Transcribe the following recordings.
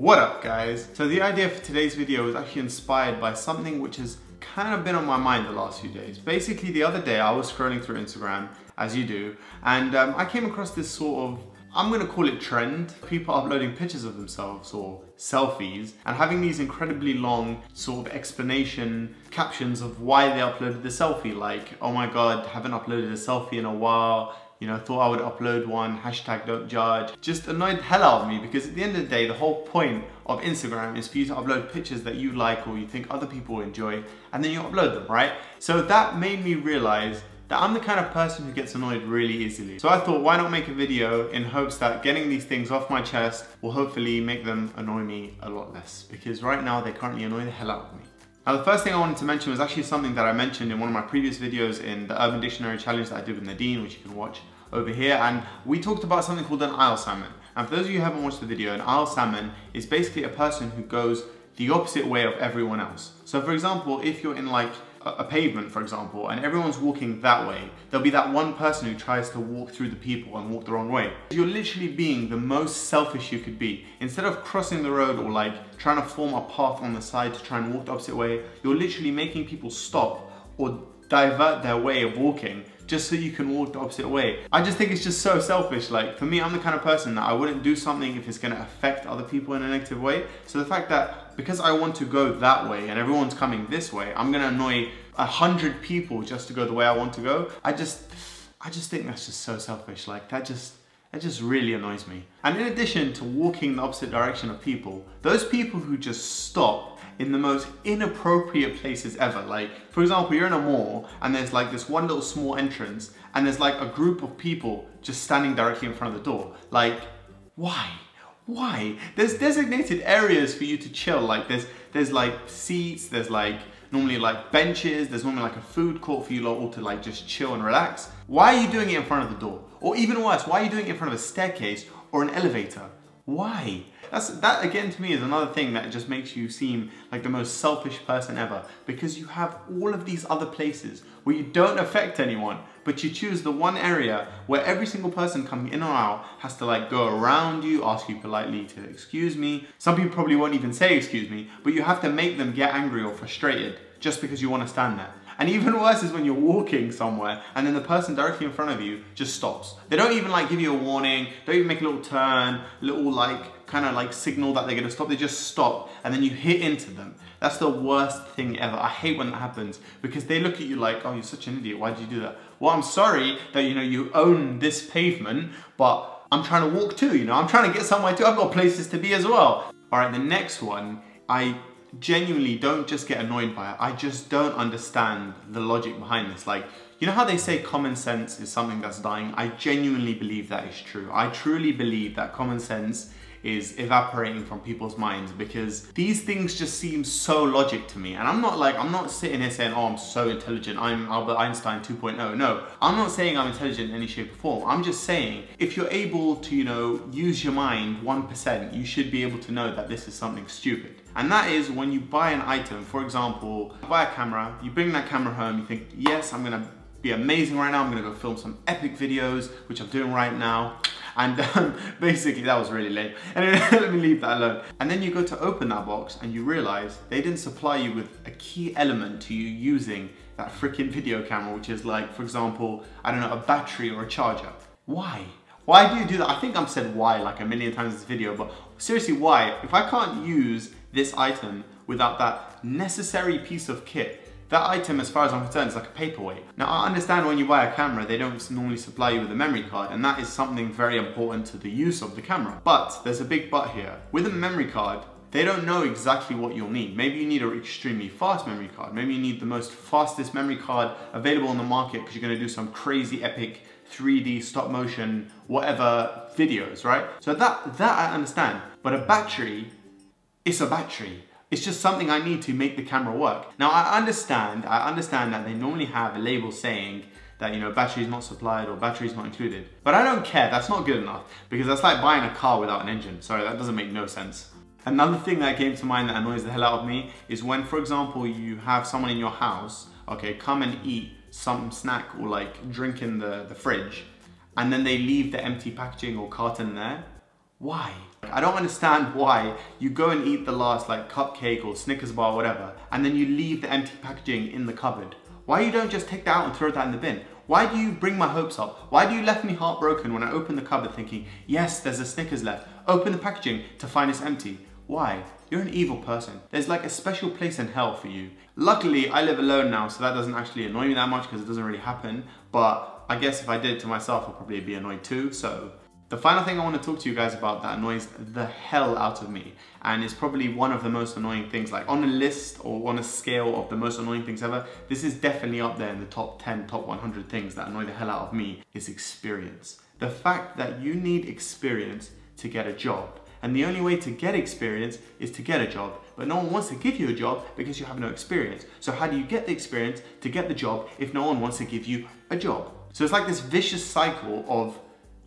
What up guys? So the idea for today's video was actually inspired by something which has kind of been on my mind the last few days. Basically the other day I was scrolling through Instagram, as you do, and um, I came across this sort of I'm gonna call it trend. People uploading pictures of themselves or selfies and having these incredibly long sort of explanation captions of why they uploaded the selfie. Like, oh my God, haven't uploaded a selfie in a while. You know, thought I would upload one, hashtag don't judge. Just annoyed the hell out of me because at the end of the day, the whole point of Instagram is for you to upload pictures that you like or you think other people will enjoy and then you upload them, right? So that made me realize that I'm the kind of person who gets annoyed really easily. So I thought, why not make a video in hopes that getting these things off my chest will hopefully make them annoy me a lot less. Because right now, they currently annoy the hell out of me. Now the first thing I wanted to mention was actually something that I mentioned in one of my previous videos in the Urban Dictionary Challenge that I did with Nadine, which you can watch over here. And we talked about something called an aisle salmon. And for those of you who haven't watched the video, an aisle salmon is basically a person who goes the opposite way of everyone else. So for example, if you're in like a pavement, for example, and everyone's walking that way, there'll be that one person who tries to walk through the people and walk the wrong way. You're literally being the most selfish you could be. Instead of crossing the road or like trying to form a path on the side to try and walk the opposite way, you're literally making people stop or divert their way of walking just so you can walk the opposite way. I just think it's just so selfish. Like for me, I'm the kind of person that I wouldn't do something if it's gonna affect other people in a negative way. So the fact that because I want to go that way and everyone's coming this way, I'm gonna annoy a hundred people just to go the way I want to go. I just, I just think that's just so selfish. Like that just, that just really annoys me. And in addition to walking the opposite direction of people, those people who just stop in the most inappropriate places ever. Like, for example, you're in a mall and there's like this one little small entrance and there's like a group of people just standing directly in front of the door. Like, why? Why? There's designated areas for you to chill. Like there's there's like seats, there's like normally like benches, there's normally like a food court for you all to like just chill and relax. Why are you doing it in front of the door? Or even worse, why are you doing it in front of a staircase or an elevator? Why? That's, that again to me is another thing that just makes you seem like the most selfish person ever because you have all of these other places where you don't affect anyone but you choose the one area where every single person coming in or out has to like go around you, ask you politely to excuse me. Some people probably won't even say excuse me, but you have to make them get angry or frustrated just because you want to stand there. And even worse is when you're walking somewhere and then the person directly in front of you just stops. They don't even like give you a warning, don't even make a little turn, little like kind of like signal that they're gonna stop, they just stop and then you hit into them. That's the worst thing ever. I hate when that happens because they look at you like, oh, you're such an idiot, why did you do that? Well, I'm sorry that, you know, you own this pavement, but I'm trying to walk too, you know, I'm trying to get somewhere too, I've got places to be as well. All right, the next one, I genuinely don't just get annoyed by it, I just don't understand the logic behind this. Like, you know how they say common sense is something that's dying? I genuinely believe that is true. I truly believe that common sense is evaporating from people's minds because these things just seem so logic to me. And I'm not like, I'm not sitting here saying, oh, I'm so intelligent, I'm Albert Einstein 2.0. No, I'm not saying I'm intelligent in any shape or form. I'm just saying, if you're able to, you know, use your mind 1%, you should be able to know that this is something stupid. And that is when you buy an item, for example, buy a camera, you bring that camera home, you think, yes, I'm gonna be amazing right now, I'm gonna go film some epic videos, which I'm doing right now. And um, basically that was really lame. And let me leave that alone. And then you go to open that box and you realize they didn't supply you with a key element to you using that freaking video camera, which is like, for example, I don't know, a battery or a charger. Why? Why do you do that? I think I've said why like a million times in this video, but seriously, why? If I can't use this item without that necessary piece of kit, that item, as far as I'm concerned, is like a paperweight. Now, I understand when you buy a camera, they don't normally supply you with a memory card, and that is something very important to the use of the camera. But there's a big but here. With a memory card, they don't know exactly what you'll need. Maybe you need an extremely fast memory card. Maybe you need the most fastest memory card available on the market because you're gonna do some crazy epic 3D stop motion, whatever videos, right? So that, that I understand. But a battery, it's a battery. It's just something I need to make the camera work. Now I understand, I understand that they normally have a label saying that you know battery is not supplied or battery is not included. But I don't care, that's not good enough because that's like buying a car without an engine. Sorry, that doesn't make no sense. Another thing that came to mind that annoys the hell out of me is when, for example, you have someone in your house, okay, come and eat some snack or like drink in the, the fridge, and then they leave the empty packaging or carton there. Why? I don't understand why you go and eat the last like cupcake or Snickers bar or whatever, and then you leave the empty packaging in the cupboard. Why you don't just take that out and throw that in the bin? Why do you bring my hopes up? Why do you left me heartbroken when I open the cupboard thinking, yes, there's a Snickers left. Open the packaging to find it's empty. Why? You're an evil person. There's like a special place in hell for you. Luckily, I live alone now, so that doesn't actually annoy me that much because it doesn't really happen. But I guess if I did it to myself, I'd probably be annoyed too. So the final thing I want to talk to you guys about that annoys the hell out of me and is probably one of the most annoying things like on a list or on a scale of the most annoying things ever this is definitely up there in the top 10 top 100 things that annoy the hell out of me is experience. The fact that you need experience to get a job and the only way to get experience is to get a job but no one wants to give you a job because you have no experience. So how do you get the experience to get the job if no one wants to give you a job? So it's like this vicious cycle of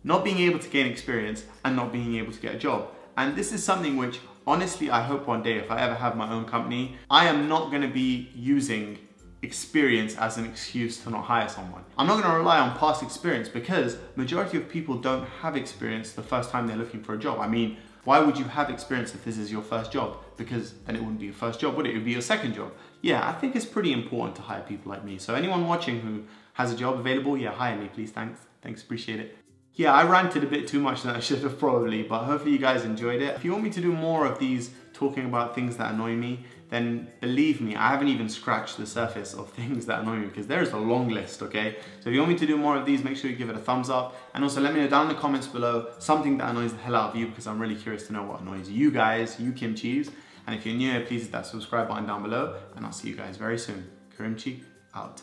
not being able to gain experience and not being able to get a job. And this is something which honestly I hope one day if I ever have my own company, I am not gonna be using experience as an excuse to not hire someone. I'm not gonna rely on past experience because majority of people don't have experience the first time they're looking for a job. I mean, why would you have experience if this is your first job? Because then it wouldn't be your first job, would it? It would be your second job. Yeah, I think it's pretty important to hire people like me. So anyone watching who has a job available, yeah, hire me, please. Thanks. Thanks, appreciate it. Yeah, I ranted a bit too much than I should have probably, but hopefully you guys enjoyed it. If you want me to do more of these talking about things that annoy me, then believe me, I haven't even scratched the surface of things that annoy me because there is a long list, okay? So if you want me to do more of these, make sure you give it a thumbs up. And also let me know down in the comments below something that annoys the hell out of you because I'm really curious to know what annoys you guys, you kimchis. And if you're new please hit that subscribe button down below and I'll see you guys very soon. Karimchi out.